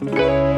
Música